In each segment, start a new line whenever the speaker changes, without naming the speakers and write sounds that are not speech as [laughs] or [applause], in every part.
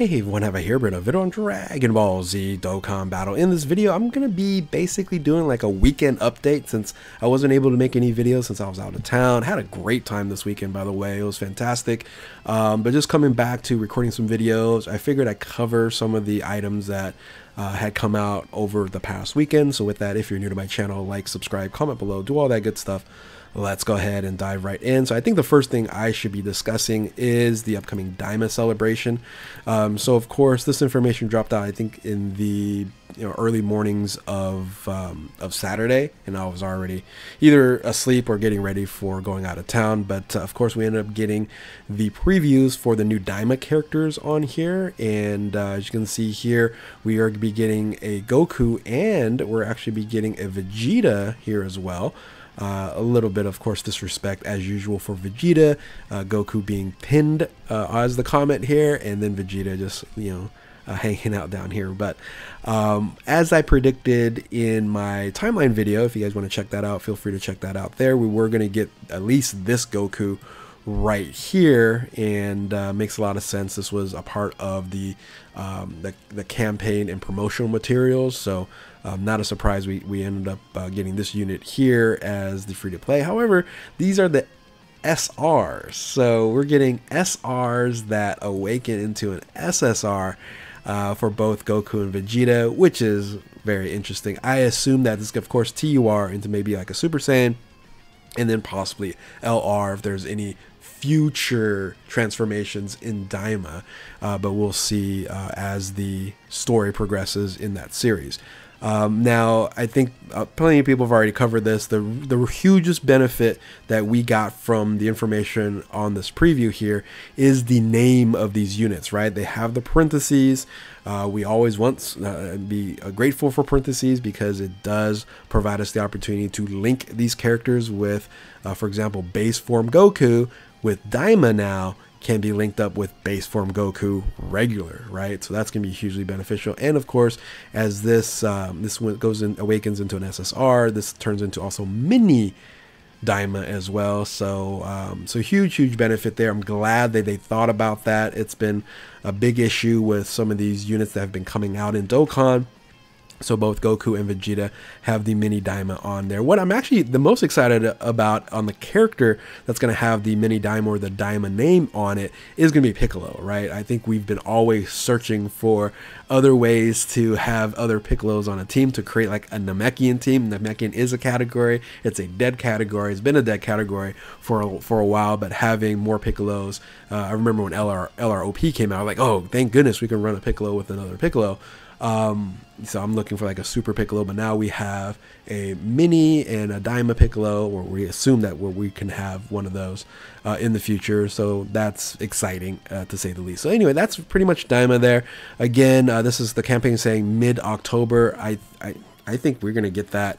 Hey everyone, Havohei here been a video on Dragon Ball Z Dokkan Battle. In this video, I'm going to be basically doing like a weekend update since I wasn't able to make any videos since I was out of town. Had a great time this weekend, by the way. It was fantastic. Um, but just coming back to recording some videos, I figured I'd cover some of the items that uh, had come out over the past weekend. So with that, if you're new to my channel, like, subscribe, comment below, do all that good stuff let's go ahead and dive right in. So I think the first thing I should be discussing is the upcoming Daima celebration. Um, so of course, this information dropped out I think in the you know early mornings of um, of Saturday, and I was already either asleep or getting ready for going out of town. But uh, of course, we ended up getting the previews for the new Daima characters on here, and uh, as you can see here, we are be getting a Goku, and we're actually be getting a Vegeta here as well. Uh, a little bit, of course, disrespect as usual for Vegeta. Uh, Goku being pinned uh, as the comment here, and then Vegeta just, you know, uh, [laughs] hanging out down here. But um, as I predicted in my timeline video, if you guys want to check that out, feel free to check that out there. We were going to get at least this Goku right here and uh, makes a lot of sense. This was a part of the um, the, the campaign and promotional materials, so um, not a surprise we, we ended up uh, getting this unit here as the free to play. However, these are the SRs, so we're getting SRs that awaken into an SSR uh, for both Goku and Vegeta, which is very interesting. I assume that this, of course, TUR into maybe like a Super Saiyan and then possibly LR if there's any future transformations in Daima, uh, but we'll see uh, as the story progresses in that series. Um, now, I think uh, plenty of people have already covered this. The the hugest benefit that we got from the information on this preview here is the name of these units. Right? They have the parentheses. Uh, we always want uh, be uh, grateful for parentheses because it does provide us the opportunity to link these characters with, uh, for example, base form Goku with Daima now can be linked up with base form Goku regular, right? So that's going to be hugely beneficial. And of course, as this um, this goes in awakens into an SSR, this turns into also mini Daima as well. So um, so huge huge benefit there. I'm glad that they thought about that. It's been a big issue with some of these units that have been coming out in Dokkan so both Goku and Vegeta have the mini Daima on there. What I'm actually the most excited about on the character that's going to have the mini Daima or the Daima name on it is going to be Piccolo, right? I think we've been always searching for other ways to have other Piccolos on a team to create like a Namekian team. Namekian is a category. It's a dead category. It's been a dead category for a, for a while, but having more Piccolos, uh, I remember when LR, LROP came out, like, oh, thank goodness we can run a Piccolo with another Piccolo. Um, so I'm looking for like a super piccolo, but now we have a mini and a Daima piccolo, or we assume that we can have one of those uh, in the future. So that's exciting uh, to say the least. So anyway, that's pretty much Daima there. Again, uh, this is the campaign saying mid October. I, I I think we're gonna get that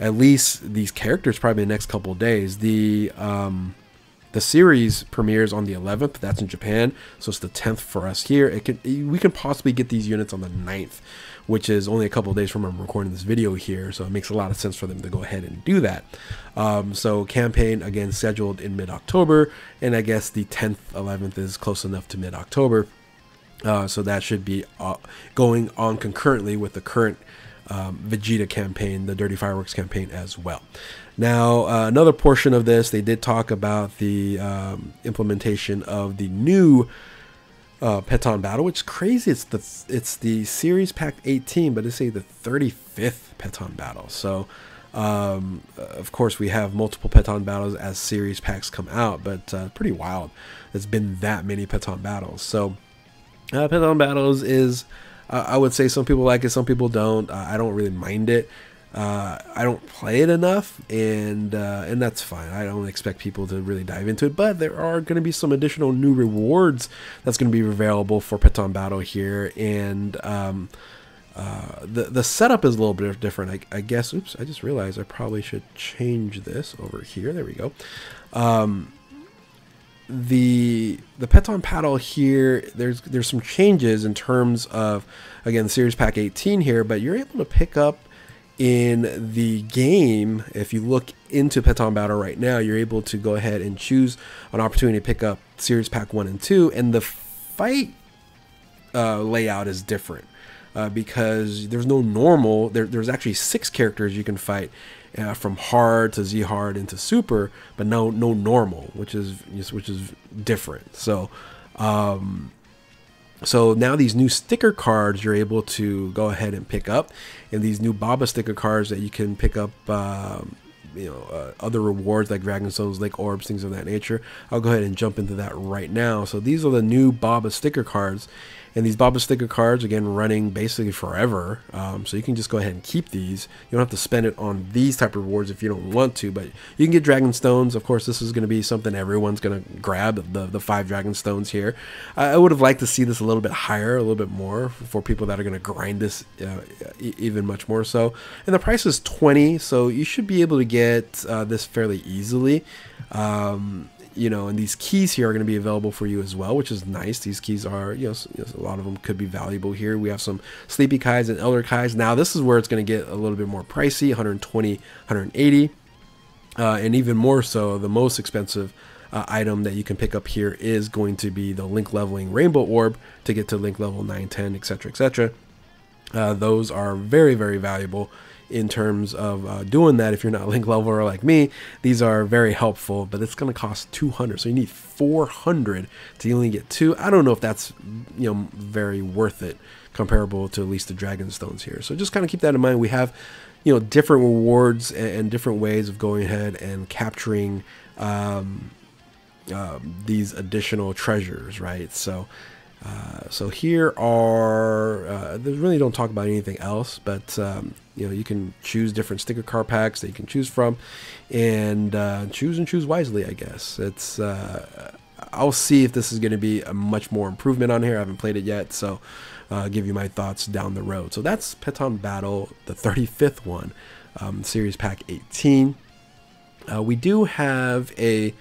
at least these characters probably the next couple days. The um, the series premieres on the 11th. That's in Japan, so it's the 10th for us here. It we can possibly get these units on the 9th, which is only a couple days from I'm recording this video here. So it makes a lot of sense for them to go ahead and do that. Um, so campaign again scheduled in mid-October, and I guess the 10th, 11th is close enough to mid-October. Uh, so that should be uh, going on concurrently with the current um, Vegeta campaign, the Dirty Fireworks campaign as well. Now, uh, another portion of this, they did talk about the um, implementation of the new uh, Pettan battle, which is crazy. It's the it's the series pack 18, but it's say the 35th Pettan battle. So, um, of course, we have multiple Pettan battles as series packs come out, but uh, pretty wild. There's been that many Pettan battles. So, uh, Pettan battles is uh, I would say some people like it, some people don't. Uh, I don't really mind it. Uh, I don't play it enough, and uh, and that's fine. I don't expect people to really dive into it, but there are going to be some additional new rewards that's going to be available for Pettan Battle here, and um, uh, the the setup is a little bit different. I, I, guess. Oops! I just realized I probably should change this over here. There we go. Um, the the Pettan battle here there's there's some changes in terms of again series pack 18 here but you're able to pick up in the game if you look into Pettan battle right now you're able to go ahead and choose an opportunity to pick up series pack 1 and 2 and the fight uh, layout is different uh, because there's no normal. There, there's actually six characters you can fight uh, from hard to Z hard into super, but no no normal, which is which is different. So. Um, so now these new sticker cards you're able to go ahead and pick up, and these new Baba sticker cards that you can pick up, um, you know, uh, other rewards like Dragon Stones, Lake Orbs, things of that nature. I'll go ahead and jump into that right now. So these are the new Baba sticker cards, and these Baba sticker cards, again, running basically forever. Um, so you can just go ahead and keep these. You don't have to spend it on these type of rewards if you don't want to, but you can get Dragon Stones. Of course, this is going to be something everyone's going to grab, the, the five Dragon Stones here. I would have liked to see this a little bit higher, a little bit more for people that are going to grind this uh, even much more so. And the price is 20, so you should be able to get uh, this fairly easily. Um, you know, and these keys here are going to be available for you as well, which is nice. These keys are, you know, a lot of them could be valuable here. We have some Sleepy Kais and Elder Kais. Now, this is where it's going to get a little bit more pricey 120, 180. Uh, and even more so, the most expensive uh, item that you can pick up here is going to be the link leveling rainbow orb to get to link level 9, 10, etc., etc. Uh, those are very, very valuable in terms of uh, doing that if you're not link level or like me. These are very helpful but it's going to cost 200 so you need 400 to only get two. I don't know if that's you know very worth it comparable to at least the dragon stones here. So just kind of keep that in mind. We have you know different rewards and, different ways of going ahead and capturing um, uh, these additional treasures right? So uh, so here are, uh, they really don't talk about anything else, but um, you know you can choose different sticker car packs that you can choose from, and uh, choose and choose wisely. I guess it's. Uh, I'll see if this is going to be a much more improvement on here. I haven't played it yet, so uh, give you my thoughts down the road. So that's Pettan Battle, the 35th one, um, Series Pack 18. we do have a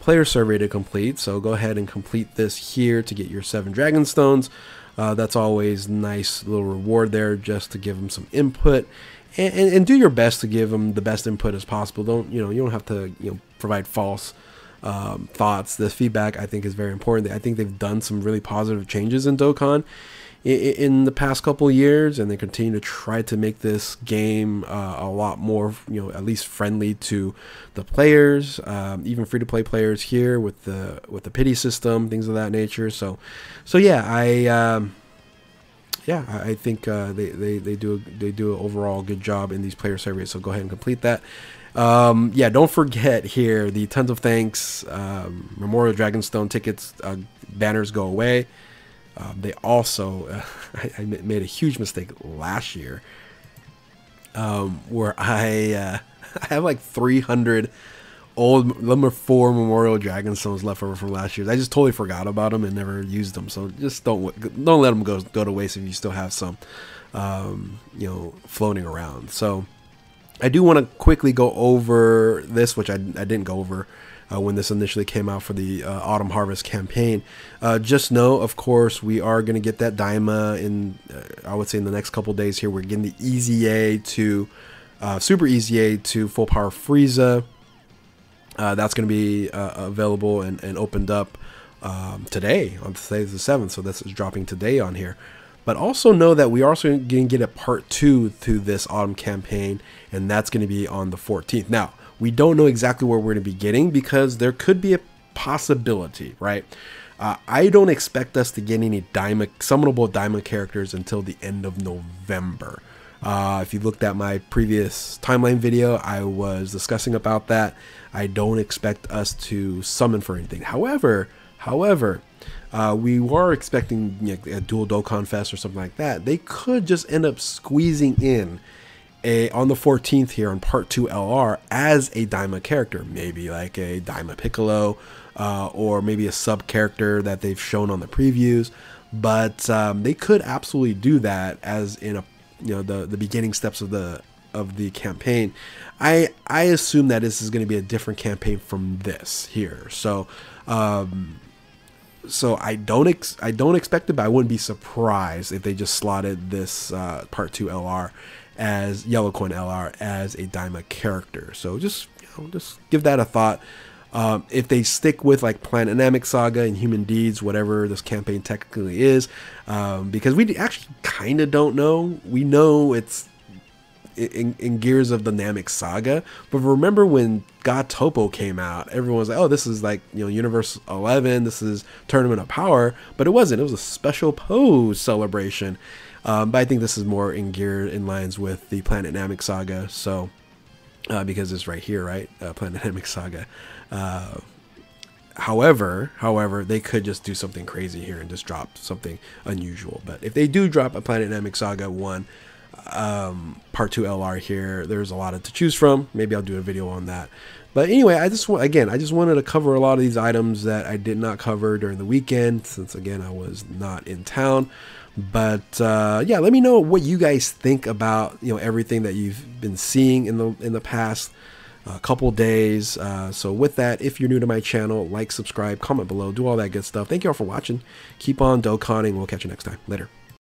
player survey to complete. So go ahead and complete this here to get your seven dragon stones. Uh, that's always nice little reward there just to give them some input and, and, and, do your best to give them the best input as possible. Don't, you know, you don't have to, you know, provide false um, thoughts. The feedback I think is very important. I think they've done some really positive changes in Dokkan in the past couple years, and they continue to try to make this game uh, a lot more, you know, at least friendly to the players, um, even free to play players here with the with the pity system, things of that nature. So, so yeah, I. Um, yeah, I think uh, they, they, they do they do an overall good job in these player surveys. So go ahead and complete that. Um, yeah, don't forget here the tons of thanks um, Memorial Dragonstone tickets uh, banners go away. Um, they also, uh, [laughs] I, I, made a huge mistake last year um, where I, uh, [laughs] I have like 300 old number four Memorial Dragonstones left over from last year. I just totally forgot about them and never used them. So just don't don't let them go go to waste if you still have some, um, you know, floating around. So I do want to quickly go over this, which I, I didn't go over uh, when this initially came out for the uh, Autumn Harvest campaign. Uh, just know, of course, we are going to get that Daima in, uh, I would say, in the next couple days here. We're getting the EZA to uh, Super EZA to Full Power Frieza. That's going to be available and, and, opened up um, today on today the 7th. So this is dropping today on here. But also know that we are also going to get a part two to this autumn campaign, and that's going to be on the 14th. Now, we don't know exactly where we're going to be getting because there could be a possibility, right? Uh, I don't expect us to get any summonable Daima characters until the end of November. Uh, if you looked at my previous timeline video, I was discussing about that. I don't expect us to summon for anything. However, however, uh, we were expecting you know, a dual Dokkan Fest or something like that. They could just end up squeezing in a on the 14th here on part 2 LR as a Daima character, maybe like a Daima Piccolo uh, or maybe a sub character that they've shown on the previews. But um, they could absolutely do that as in a you know the the beginning steps of the of the campaign. I I assume that this is going to be a different campaign from this here. So um, so I don't ex- I don't expect it, but I wouldn't be surprised if they just slotted this uh, part two LR as Yellow Coin LR as a Daima character. So just you know, just give that a thought. Um, if they stick with like Planet Namek Saga and Human Deeds, whatever this campaign technically is, um, because we actually kind of don't know. We know it's in, in, Gears of the Namek Saga, but remember when God Toppo came out, everyone was like, "Oh, this is like you know Universe 11. This is Tournament of Power," but it wasn't. It was a special pose celebration. Um, but I think this is more in gear in lines with the Planet Namek Saga. So uh, because it's right here, right? Uh, Planet [laughs] Namek Saga. Uh, however, however, they could just do something crazy here and just drop something unusual. But if they do drop a Planet Namek Saga one, um, part two LR here, there's a lot of to choose from. Maybe I'll do a video on that. But anyway, I just want again, I just wanted to cover a lot of these items that I did not cover during the weekend, since again I was not in town. But uh, yeah, let me know what you guys think about you know everything that you've been seeing in the in the past uh, couple days. Uh, so with that, if you're new to my channel, like, subscribe, comment below, do all that good stuff. Thank you all for watching. Keep on Dokkaning. We'll catch you next time. Later.